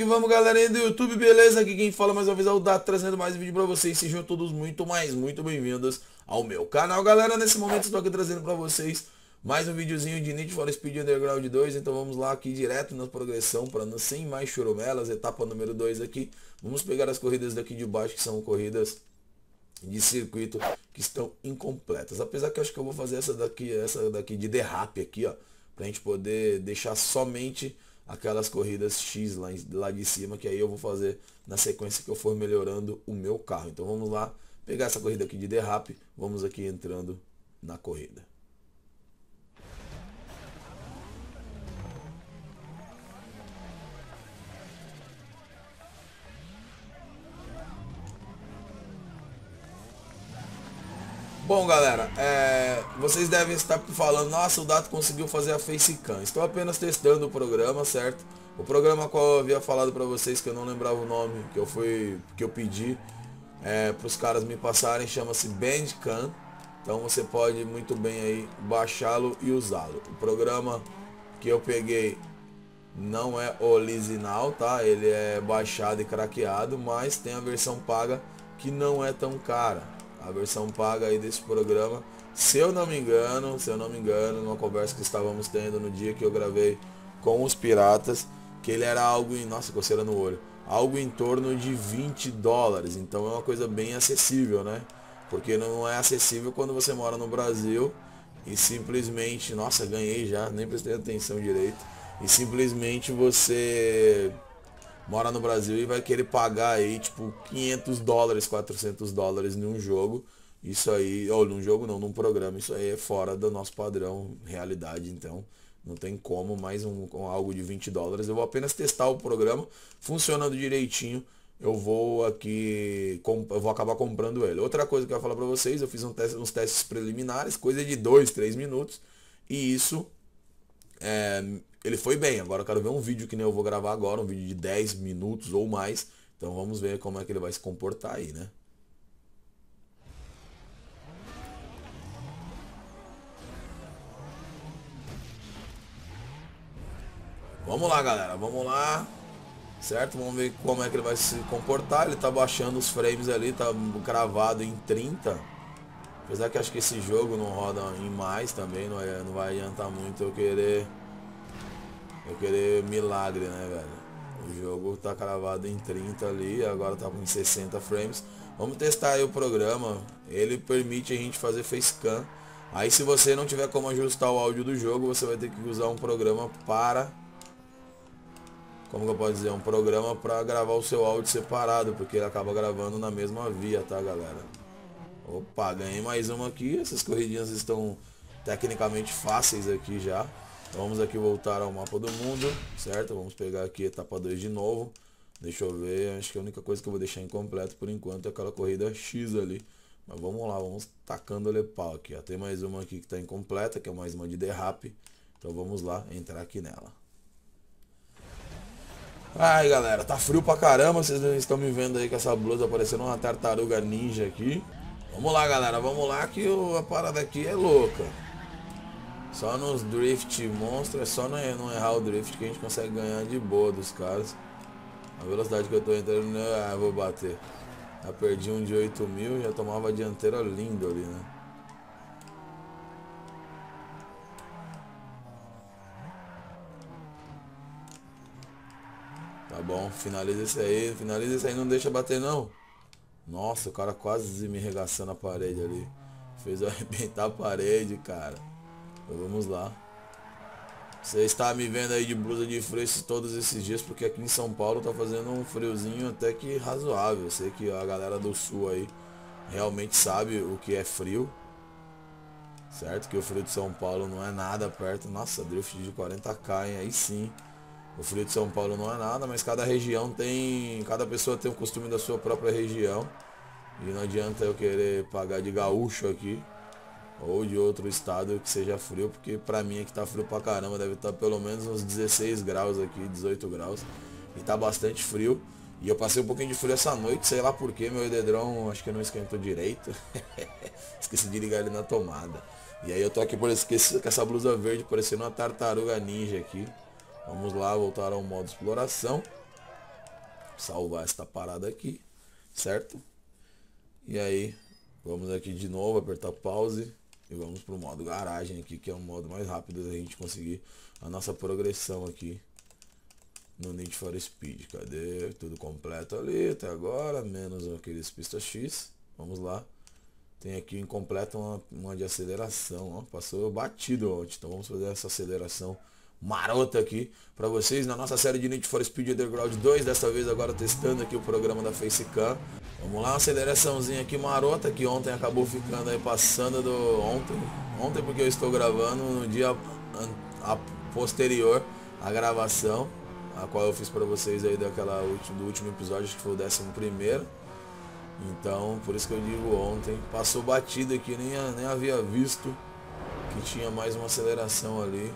que vamos, galerinha do YouTube, beleza? Aqui quem fala mais uma vez é o Dato, trazendo mais vídeo pra vocês. Sejam todos muito mais, muito bem-vindos ao meu canal. Galera, nesse momento estou aqui trazendo pra vocês mais um videozinho de Need for Speed Underground 2. Então vamos lá aqui direto na progressão, para não sem mais churumelas, etapa número 2 aqui. Vamos pegar as corridas daqui de baixo, que são corridas de circuito que estão incompletas. Apesar que eu acho que eu vou fazer essa daqui, essa daqui de derrape aqui, ó. Pra gente poder deixar somente aquelas corridas X lá, lá de cima, que aí eu vou fazer na sequência que eu for melhorando o meu carro. Então vamos lá, pegar essa corrida aqui de derrape, vamos aqui entrando na corrida. Bom, galera, é, vocês devem estar falando, nossa, o Dato conseguiu fazer a Facecam. Estou apenas testando o programa, certo? O programa qual eu havia falado para vocês, que eu não lembrava o nome, que eu fui, que eu pedi é, para os caras me passarem, chama-se Bandcam. Então você pode muito bem aí baixá-lo e usá-lo. O programa que eu peguei não é original, tá? Ele é baixado e craqueado, mas tem a versão paga que não é tão cara a versão paga aí desse programa. Se eu não me engano, se eu não me engano, numa conversa que estávamos tendo no dia que eu gravei com os piratas, que ele era algo em, nossa, coceira no olho, algo em torno de 20 dólares. Então é uma coisa bem acessível, né? Porque não é acessível quando você mora no Brasil e simplesmente, nossa, ganhei já, nem prestei atenção direito. E simplesmente você mora no Brasil e vai querer pagar aí, tipo, 500 dólares, 400 dólares num jogo. Isso aí, ou num jogo não, num programa, isso aí é fora do nosso padrão, realidade, então não tem como, mais um, com algo de 20 dólares. Eu vou apenas testar o programa, funcionando direitinho, eu vou aqui, eu vou acabar comprando ele. Outra coisa que eu ia falar para vocês, eu fiz um teste, uns testes preliminares, coisa de 2, 3 minutos, e isso é, ele foi bem. Agora eu quero ver um vídeo que nem eu vou gravar agora, um vídeo de 10 minutos ou mais. Então vamos ver como é que ele vai se comportar aí, né? Vamos lá, galera. Vamos lá. Certo? Vamos ver como é que ele vai se comportar. Ele tá baixando os frames ali, tá cravado em 30. Apesar que acho que esse jogo não roda em mais também, não, não vai adiantar muito eu querer querer milagre, né, velho? O jogo tá cravado em 30 ali, agora tá com 60 frames. Vamos testar aí o programa. Ele permite a gente fazer facecam. Aí se você não tiver como ajustar o áudio do jogo, você vai ter que usar um programa para como que eu posso dizer, um programa para gravar o seu áudio separado, porque ele acaba gravando na mesma via, tá, galera? Opa, ganhei mais uma aqui. Essas corridinhas estão tecnicamente fáceis aqui já. Vamos aqui voltar ao mapa do mundo, certo? Vamos pegar aqui etapa 2 de novo. Deixa eu ver, acho que a única coisa que eu vou deixar incompleto por enquanto é aquela corrida X ali. Mas vamos lá, vamos tacando o pau aqui. Ó. Tem mais uma aqui que está incompleta, que é mais uma de derrape. Então vamos lá, entrar aqui nela. Ai galera, tá frio pra caramba, vocês estão me vendo aí com essa blusa parecendo uma tartaruga ninja aqui. Vamos lá galera, vamos lá que a parada aqui é louca. Só nos drift monstro, é só não errar o drift que a gente consegue ganhar de boa dos caras. A velocidade que eu tô entrando, né? ah, vou bater. Já perdi um de 8 mil, já tomava a dianteira lindo ali, né? Tá bom, finaliza esse aí, finaliza esse aí, não deixa bater não. Nossa, o cara quase me regaçando a parede ali. Fez eu arrebentar a parede, cara. Vamos lá. Você está me vendo aí de blusa de frio todos esses dias, porque aqui em São Paulo tá fazendo um friozinho até que razoável. Eu sei que a galera do sul aí realmente sabe o que é frio. Certo? Que o frio de São Paulo não é nada perto. Nossa, drift de 40k, hein? aí sim. O frio de São Paulo não é nada, mas cada região tem. Cada pessoa tem o costume da sua própria região. E não adianta eu querer pagar de gaúcho aqui ou de outro estado que seja frio, porque pra mim aqui tá frio pra caramba, deve estar tá pelo menos uns 16 graus aqui, 18 graus, e tá bastante frio. E eu passei um pouquinho de frio essa noite, sei lá porquê, meu edredom acho que não esquentou direito. Esqueci de ligar ele na tomada. E aí eu tô aqui por esqueci com essa blusa verde parecendo uma tartaruga ninja aqui. Vamos lá, voltar ao modo exploração. salvar esta parada aqui, certo? E aí, vamos aqui de novo, apertar pause e vamos pro modo garagem aqui, que é o modo mais rápido da gente conseguir a nossa progressão aqui no Need for Speed. Cadê? Tudo completo ali até agora, menos aqueles pista X. Vamos lá. Tem aqui incompleto uma, uma de aceleração, ó. Passou batido ontem. Então vamos fazer essa aceleração marota aqui para vocês na nossa série de Need for Speed Underground 2, dessa vez agora testando aqui o programa da Facecam. Vamos lá, uma aceleraçãozinha aqui marota, que ontem acabou ficando aí passando do ontem, ontem porque eu estou gravando no dia a, a posterior à gravação, a qual eu fiz para vocês aí daquela do último episódio, acho que foi o décimo primeiro. Então, por isso que eu digo ontem, passou batido aqui, nem, nem havia visto que tinha mais uma aceleração ali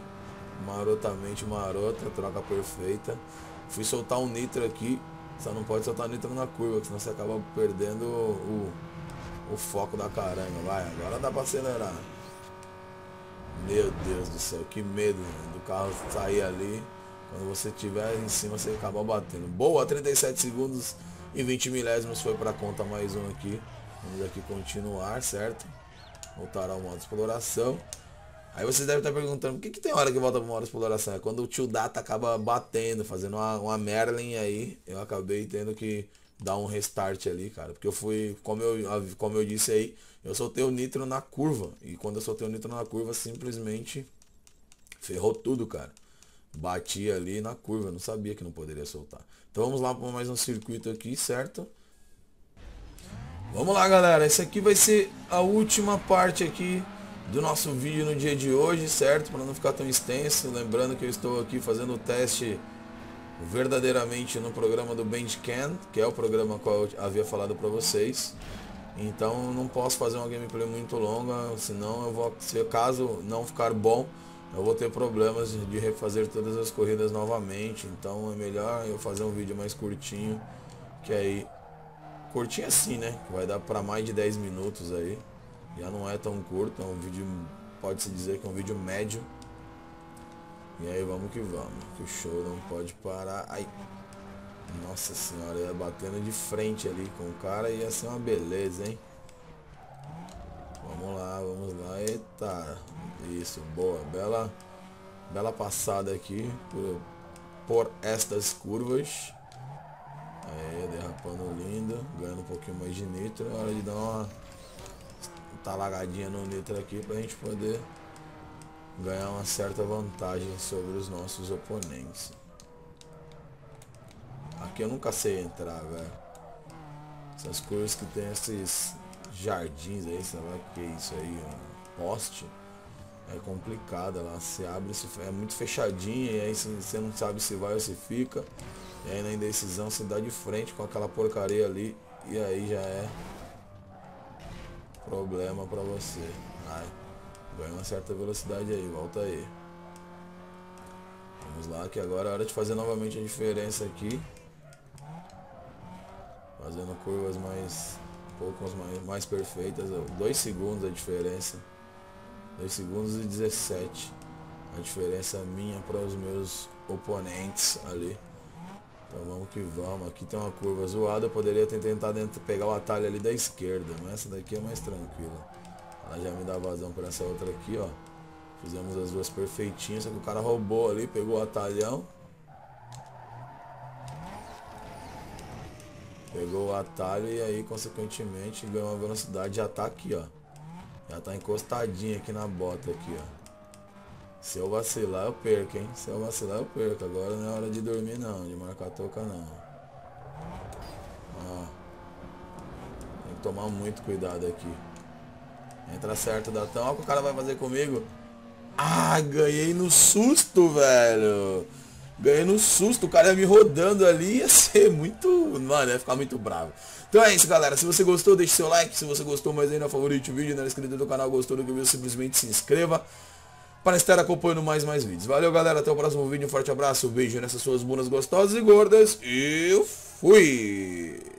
marotamente marota, troca perfeita. Fui soltar um nitro aqui, só não pode soltar nitro na curva, senão você acaba perdendo o, o foco da caranga. Vai, agora dá pra acelerar. Meu Deus do céu, que medo do carro sair ali. Quando você tiver em cima, você acaba batendo. Boa, 37 segundos e 20 milésimos foi para conta mais um aqui. Vamos aqui continuar, certo? Voltar ao modo exploração. Aí vocês devem estar perguntando, por que, que tem hora que volta para uma hora de exploração? É quando o tio Data acaba batendo, fazendo uma, uma Merlin aí, eu acabei tendo que dar um restart ali, cara. Porque eu fui, como eu, como eu disse aí, eu soltei o nitro na curva. E quando eu soltei o nitro na curva, simplesmente ferrou tudo, cara. Bati ali na curva, não sabia que não poderia soltar. Então vamos lá para mais um circuito aqui, certo? Vamos lá, galera. Esse aqui vai ser a última parte aqui do nosso vídeo no dia de hoje, certo? Para não ficar tão extenso, lembrando que eu estou aqui fazendo o teste verdadeiramente no programa do Bandcamp, que é o programa qual eu havia falado para vocês. Então não posso fazer uma gameplay muito longa, senão eu vou, se caso não ficar bom, eu vou ter problemas de refazer todas as corridas novamente. Então é melhor eu fazer um vídeo mais curtinho, que aí curtinho assim, né? Que vai dar para mais de 10 minutos aí já não é tão curto, é um vídeo, pode-se dizer que é um vídeo médio. E aí vamos que vamos, que o show não pode parar. Ai, nossa senhora, ia batendo de frente ali com o cara, ia ser uma beleza, hein? Vamos lá, vamos lá, eita, isso, boa, bela, bela passada aqui por, por estas curvas. Aí, derrapando lindo, ganhando um pouquinho mais de nitro, é hora de dar uma talagadinha no nitro aqui pra gente poder ganhar uma certa vantagem sobre os nossos oponentes. Aqui eu nunca sei entrar, velho. Essas coisas que tem esses jardins aí, sei lá o que é isso aí, um poste. É complicado, ela se abre, se, é muito fechadinha e aí você não sabe se vai ou se fica. E aí na indecisão você dá de frente com aquela porcaria ali e aí já é problema para você. Vai. Ganha uma certa velocidade aí, volta aí. Vamos lá que agora é hora de fazer novamente a diferença aqui. Fazendo curvas mais poucos mais, mais perfeitas. 2 segundos a diferença. 2 segundos e 17. A diferença minha para os meus oponentes ali. Então vamos que vamos. Aqui tem uma curva zoada. Eu poderia ter tentado pegar o atalho ali da esquerda. Mas essa daqui é mais tranquila. Ela já me dá vazão para essa outra aqui, ó. Fizemos as duas perfeitinhas. Só que o cara roubou ali, pegou o atalhão. Pegou o atalho e aí, consequentemente, ganhou uma velocidade. Já tá aqui, ó. Já tá encostadinho aqui na bota aqui, ó. Se eu vacilar, eu perco, hein? Se eu vacilar, eu perco. Agora não é hora de dormir, não. De marcar toca, não. Ó. Tem que tomar muito cuidado aqui. Entra certo, Datão. Olha o que o cara vai fazer comigo. Ah, ganhei no susto, velho. Ganhei no susto. O cara ia me rodando ali. Ia ser muito... Mano, ia ficar muito bravo. Então é isso, galera. Se você gostou, deixe seu like. Se você gostou, mas ainda favorite o vídeo, não é inscrito no canal, gostou do vídeo, simplesmente se inscreva para estar acompanhando mais mais vídeos. Valeu, galera. Até o próximo vídeo. Um forte abraço. Um beijo nessas suas bunas gostosas e gordas. E fui!